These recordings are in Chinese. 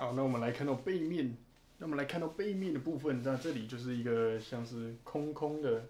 好，那我们来看到背面，那我们来看到背面的部分，那这里就是一个像是空空的。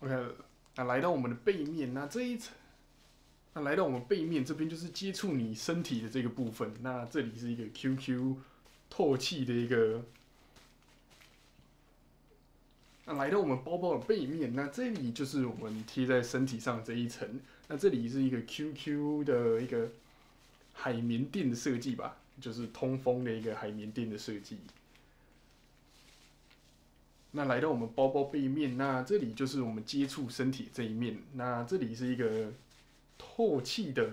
OK，那来到我们的背面，那这一层，那来到我们背面这边就是接触你身体的这个部分，那这里是一个 QQ 透气的一个。那来到我们包包的背面，那这里就是我们贴在身体上这一层。那这里是一个 QQ 的一个海绵垫的设计吧，就是通风的一个海绵垫的设计。那来到我们包包背面，那这里就是我们接触身体这一面。那这里是一个透气的，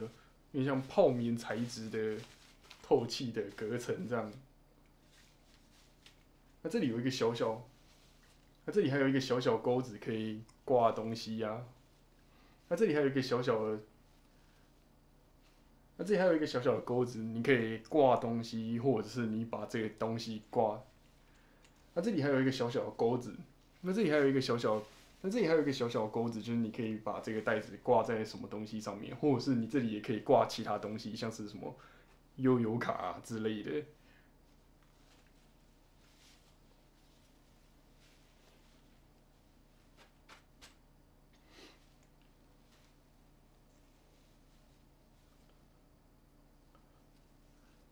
有点像泡棉材质的透气的隔层这样。那这里有一个小小。那这里还有一个小小钩子可以挂东西呀。那这里还有一个小小的，那这里还有一个小小的钩子，你可以挂东西，或者是你把这个东西挂。那这里还有一个小小的钩子，那这里还有一个小小，那这里还有一个小小的钩子，就是你可以把这个袋子挂在什么东西上面，或者是你这里也可以挂其他东西，像是什么悠游卡啊之类的。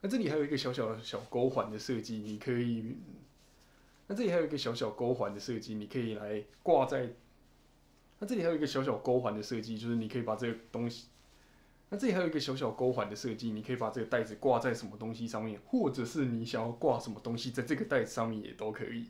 那这里还有一个小小的小钩环的设计，你可以。那这里还有一个小小钩环的设计，你可以来挂在。那这里还有一个小小钩环的设计，就是你可以把这个东西。那这里还有一个小小钩环的设计，你可以把这个袋子挂在什么东西上面，或者是你想要挂什么东西在这个袋子上面也都可以。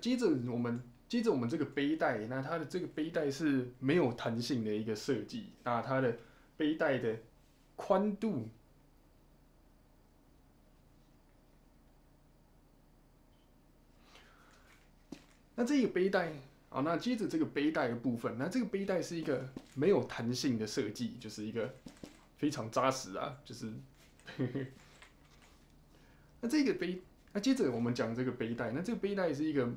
接着我们，接着我们这个背带，那它的这个背带是没有弹性的一个设计，那它的背带的宽度，那这个背带，啊，那接着这个背带的部分，那这个背带是一个没有弹性的设计，就是一个非常扎实啊，就是，那这个背。那接着我们讲这个背带，那这个背带是一个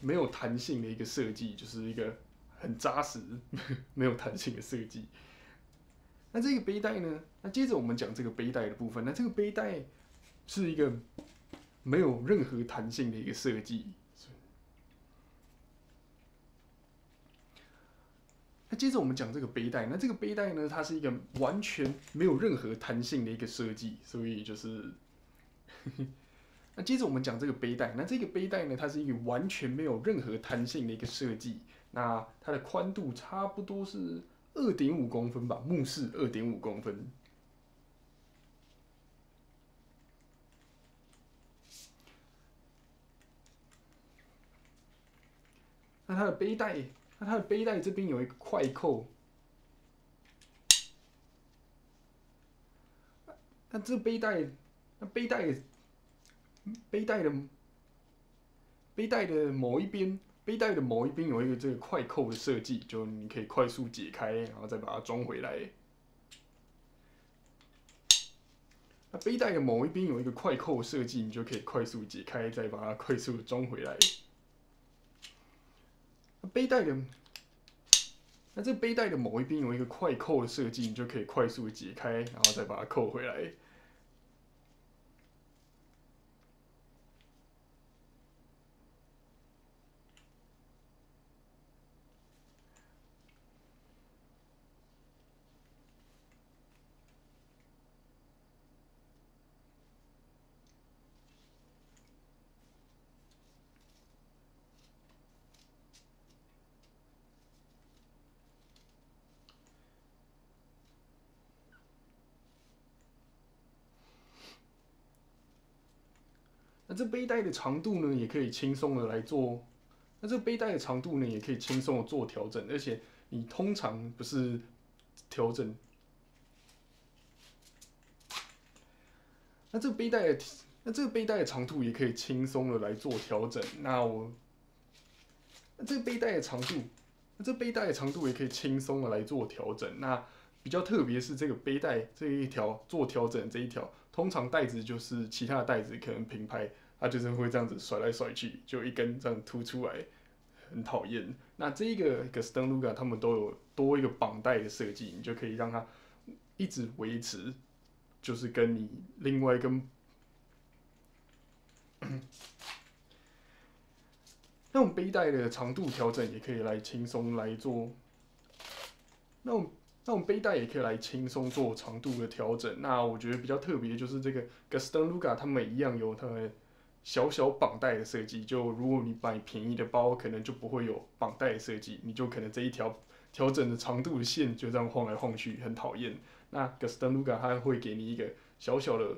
没有弹性的一个设计，就是一个很扎实、没有弹性的设计。那这个背带呢？那接着我们讲这个背带的部分，那这个背带是一个没有任何弹性的一个设计。那接着我们讲这个背带，那这个背带呢，它是一个完全没有任何弹性的一个设计，所以就是。那接着我们讲这个背带，那这个背带呢，它是一个完全没有任何弹性的一个设计。那它的宽度差不多是二点五公分吧，目视二点五公分。那它的背带，那它的背带这边有一个快扣。那这背带，那背带。背带的背带的某一边，背带的某一边有一个这个快扣的设计，就你可以快速解开，然后再把它装回来。那背带的某一边有一个快扣设计，你就可以快速解开，再把它快速装回来。背带的，那这背带的某一边有一个快扣的设计，你就可以快速解开，然后再把它扣回来。那这背带的长度呢，也可以轻松的来做。那这背带的长度呢，也可以轻松的做调整。而且你通常不是调整，那这背带的那这个背带的长度也可以轻松的来做调整。那我那这个背带的长度，那这背带的长度也可以轻松的来做调整。那比较特别是这个背带这一条做调整这一条，通常带子就是其他的带子可能平拍，它就是会这样子甩来甩去，就一根这样凸出来，很讨厌。那这一个 Gaston Luga 他们都有多一个绑带的设计，你就可以让它一直维持，就是跟你另外一根。那种背带的长度调整也可以来轻松来做，那种那种背带也可以来轻松做长度的调整。那我觉得比较特别就是这个 Gaston Luga 他们一样有它的小小绑带的设计。就如果你买便宜的包，可能就不会有绑带的设计，你就可能这一条调整的长度的线就这样晃来晃去，很讨厌。那 Gaston Luga 它会给你一个小小的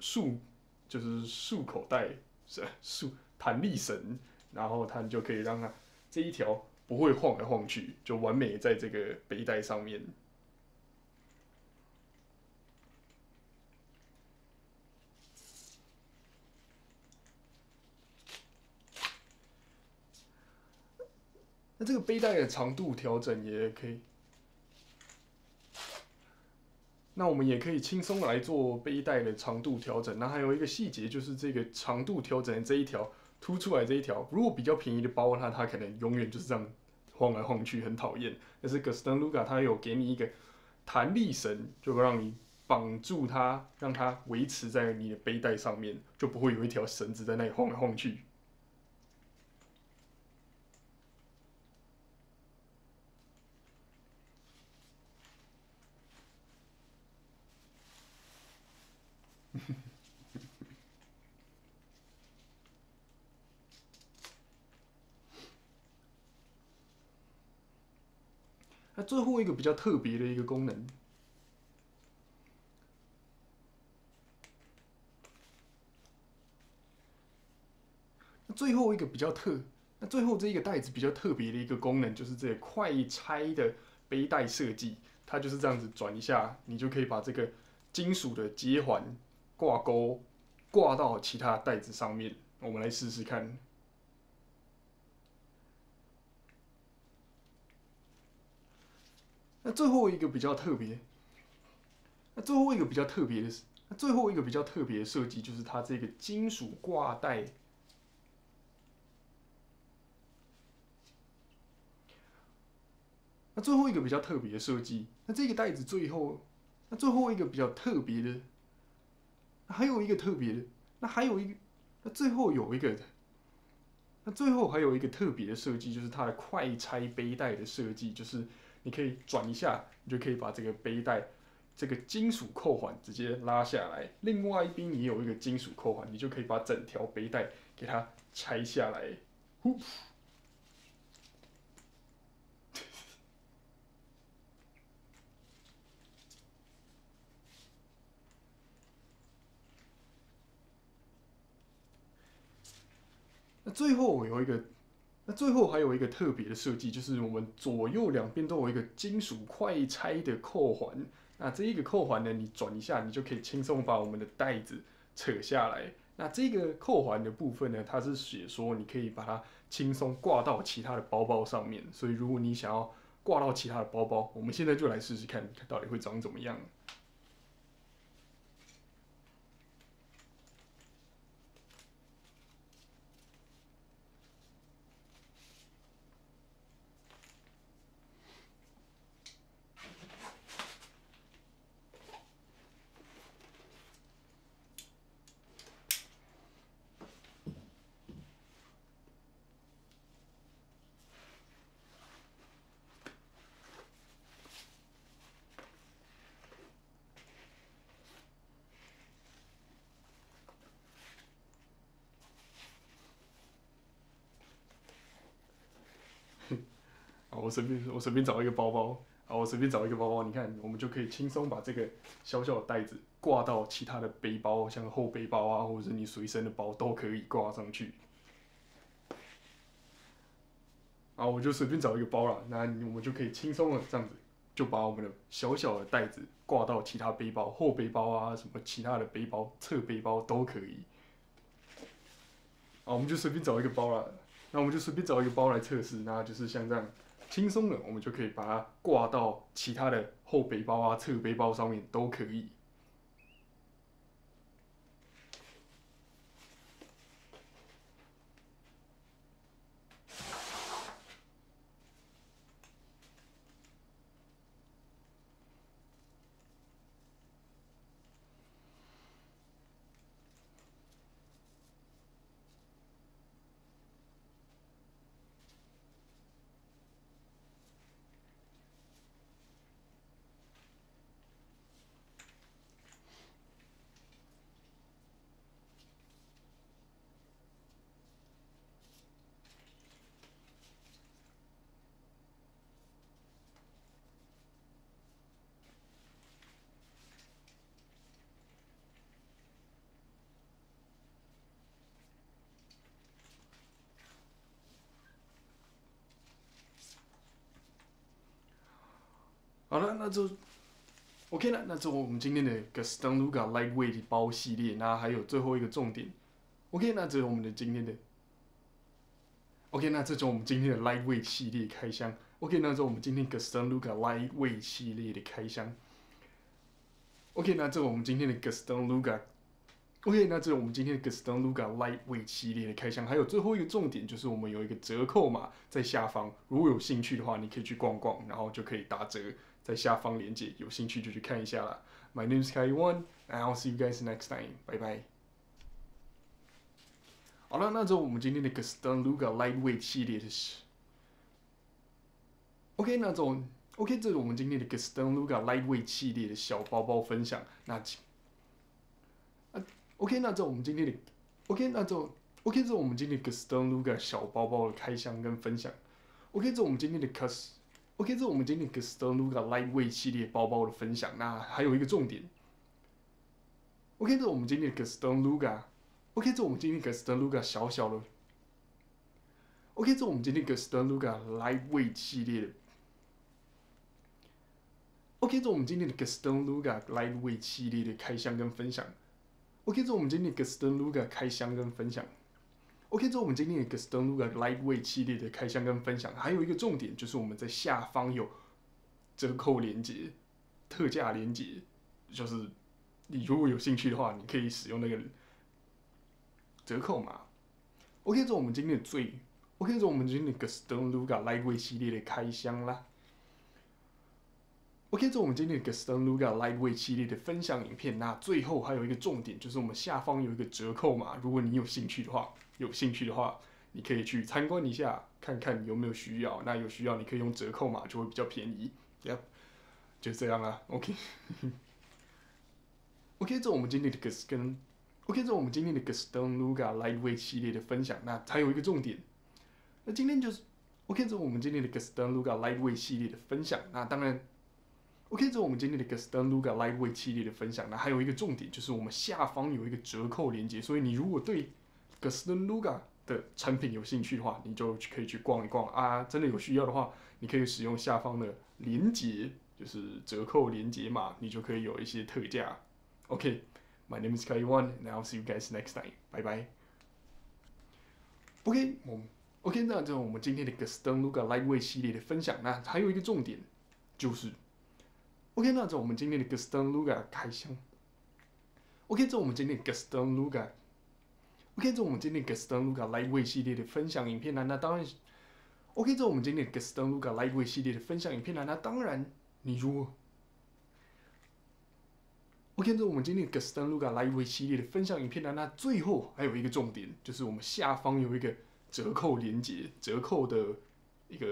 束，就是束口袋，是束弹力绳。然后它就可以让它这一条不会晃来晃去，就完美在这个背带上面。那这个背带的长度调整也可以，那我们也可以轻松来做背带的长度调整。那还有一个细节就是这个长度调整的这一条。凸出来这一条，如果比较便宜的包，那它可能永远就是这样晃来晃去，很讨厌。但是 Gaston Luga 它有给你一个弹力绳，就让你绑住它，让它维持在你的背带上面，就不会有一条绳子在那里晃来晃去。那最后一个比较特别的一个功能，那最后一个比较特，那最后这一个袋子比较特别的一个功能，就是这个快拆的背带设计，它就是这样子转一下，你就可以把这个金属的接环挂钩挂到其他袋子上面。我们来试试看。那最后一个比较特别，那最后一个比较特别的是，那最后一个比较特别的设计就是它这个金属挂带。那最后一个比较特别的设计，那这个袋子最后，那最后一个比较特别的，还有一个特别的，那还有一个，那最后有一个的，那最后还有一个特别的设计，就是它的快拆背带的设计，就是。你可以转一下，你就可以把这个背带这个金属扣环直接拉下来。另外一边也有一个金属扣环，你就可以把整条背带给它拆下来。呼！那最后我有一个。那最后还有一个特别的设计，就是我们左右两边都有一个金属快拆的扣环。那这一个扣环呢，你转一下，你就可以轻松把我们的袋子扯下来。那这个扣环的部分呢，它是写说你可以把它轻松挂到其他的包包上面。所以如果你想要挂到其他的包包，我们现在就来试试看，看到底会长怎么样。我随便我随便找一个包包啊，我随便找一个包包，你看，我们就可以轻松把这个小小的袋子挂到其他的背包，像后背包啊，或者是你随身的包都可以挂上去。啊，我就随便找一个包了，那我们就可以轻松的这样子就把我们的小小的袋子挂到其他背包、后背包啊，什么其他的背包、侧背包都可以。啊，我们就随便找一个包了，那我们就随便找一个包来测试，那就是像这样轻松的，我们就可以把它挂到其他的后背包啊、侧背包上面都可以。好了，那就 OK 了。那就我们今天的 Gaston Luga Lightweight 包系列，那还有最后一个重点。OK，那这是我们的今天的 OK，那这是我们今天的 Lightweight 系列开箱。OK，那这我们今天 Gaston Luga Lightweight 系列的开箱。OK，那这我们今天的 Gaston Luga。OK，那这是我们今天的 Gaston Luga Lightweight 系列的开箱。还有最后一个重点就是我们有一个折扣码在下方，如果有兴趣的话，你可以去逛逛，然后就可以打折。在下方链接，有兴趣就去看一下啦。My name is Kai One, and I'll see you guys next time. Bye bye. 好了，那就我们今天的 Gaston Luga Lightweight 系列的是 OK，那种 OK，这是我们今天的 Gaston Luga Lightweight 系列的小包包分享。那啊 OK，那这我们今天的 OK，那这 OK，这是我们今天的 Gaston Luga 小包包的开箱跟分享。OK，这是我们今天的 Cus。OK，这是我们今天 Gaston Luga Lightweight 系列包包的分享。那还有一个重点。OK，这是我们今天 Gaston Luga。OK，这是我们今天 Gaston Luga 小小的。OK，这是我们今天 Gaston Luga Lightweight 系列的。OK，这是我们今天的 Gaston Luga Lightweight 系列的开箱跟分享。OK，这是我们今天 Gaston Luga 开箱跟分享。OK，这我们今天的 Gaston Luga Lightweight 系列的开箱跟分享，还有一个重点就是我们在下方有折扣链接、特价链接，就是你如果有兴趣的话，你可以使用那个折扣码。OK，这我们今天的最 OK，这我们今天的 Gaston Luga Lightweight 系列的开箱啦。OK，这我们今天的 Gaston Luga Lightweight 系列的分享影片。那最后还有一个重点，就是我们下方有一个折扣码，如果你有兴趣的话。有兴趣的话，你可以去参观一下，看看有没有需要。那有需要，你可以用折扣码，就会比较便宜。Yep，就这样啦。OK，OK，这我们今天的 Gaston，OK，这我们今天的 Gaston Luga Lightweight 系列的分享。那还有一个重点，那今天就是 OK，这我们今天的 Gaston Luga Lightweight 系列的分享。那当然，OK，这我们今天的 Gaston Luga Lightweight 系列的分享。那还有一个重点，就是我们下方有一个折扣链接，所以你如果对 Gaston Luga 的产品有兴趣的话，你就可以去逛一逛啊！真的有需要的话，你可以使用下方的链接，就是折扣链接嘛，你就可以有一些特价。OK，My name is Kai One，and I'll see you guys next time。拜拜。OK，我 OK，那这是我们今天的 Gaston Luga Lightweight 系列的分享。那还有一个重点就是 OK，那这我们今天的 Gaston Luga 开箱。OK，这是我们今天的 Gaston Luga。OK，这是我们今天 Gaston Luga Lightweight 系列的分享影片呢？那当然，OK，这是我们今天 Gaston Luga Lightweight 系列的分享影片呢？那当然，你如果 OK，这是我们今天 Gaston Luga Lightweight 系列的分享影片呢？那最后还有一个重点，就是我们下方有一个折扣链接，折扣的一个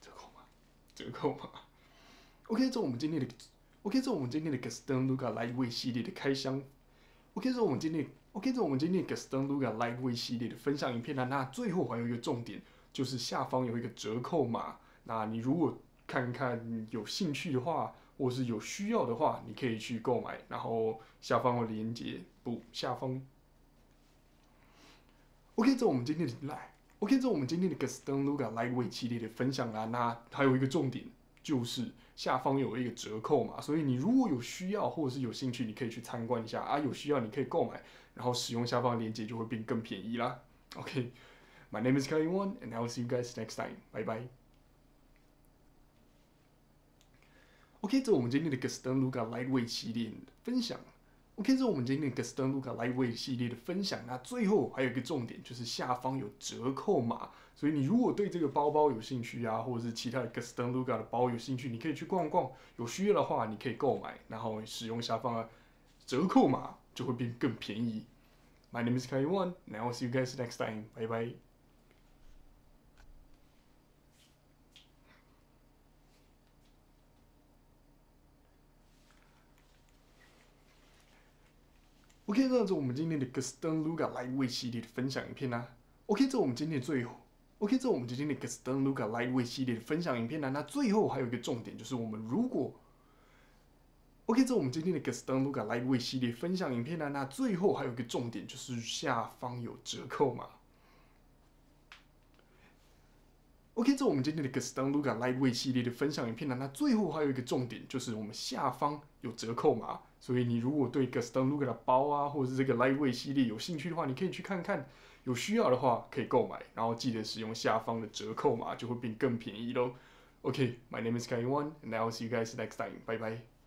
折扣码，折扣码。OK，这我们今天的 OK，这是我们今天的 Gaston Luga Lightweight 系列的开箱。OK，这是我们今天。OK，这我们今天的 Gaston Luga Lightway 系列的分享影片啦。那最后还有一个重点，就是下方有一个折扣码。那你如果看看有兴趣的话，或是有需要的话，你可以去购买。然后下方的链接不下方。OK，这我们今天的来。OK，这我们今天的 Gaston Luga Lightway 系列的分享啦。那还有一个重点，就是下方有一个折扣嘛，所以你如果有需要或者是有兴趣，你可以去参观一下啊。有需要你可以购买，然后使用下方链接就会变更便宜啦。OK，My name is Kelly One，and I will see you guys next time. Bye bye. OK，这是我们今天的 Gaston Luca Lightweight 系列分享。OK，这是我们今天的 Gaston Luca Lightweight 系列的分享。那最后还有一个重点，就是下方有折扣码，所以你如果对这个包包有兴趣啊，或者是其他的 Gaston Luca 的包有兴趣，你可以去逛逛。有需要的话，你可以购买，然后使用下方的折扣码，就会变更便宜。My name is Kai One, and I will see you guys next time. Bye bye. OK，这是我们今天的 Gaston Luca Lightweight 系列的分享影片啦。OK，这我们今天的最后。OK，这我们今天的 Gaston Luca Lightweight 系列的分享影片啦。那最后还有一个重点，就是我们如果 OK，这我们今天的 Gaston Luca Lightweight 系列分享影片啦。那最后还有一个重点，就是下方有折扣码。OK，这我们今天的 Gaston Luca Lightweight 系列的分享影片啦。那最后还有一个重点，就是我们下方有折扣码。所以你如果对 Gaston Luca 的包啊，或者是这个 Lightweight 系列有兴趣的话，你可以去看看，有需要的话可以购买，然后记得使用下方的折扣码，就会变更便宜喽。OK，my name is Kai One，and I will see you guys next time. Bye bye.